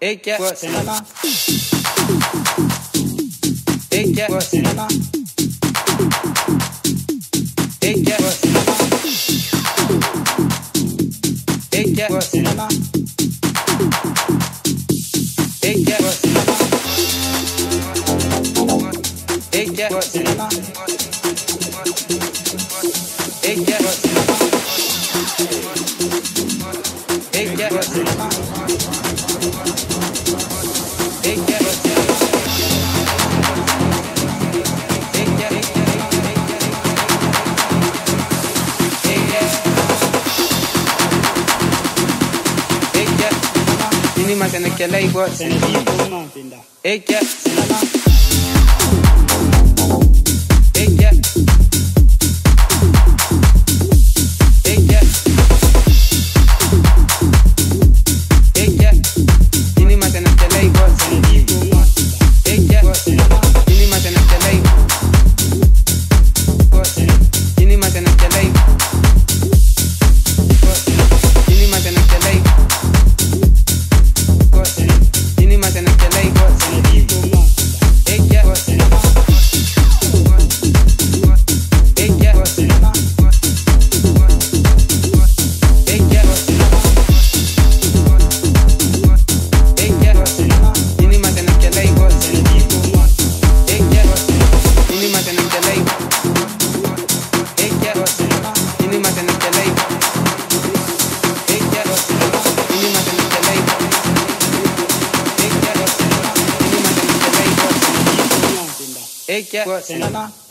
Eikä. Eikä. Eikä. Eikä. Eikä. Eikä. Eikä. Eikä. Eikä. Eikä. Sinema tenekele igwa Sinema Eke Sinema Ege, Senana.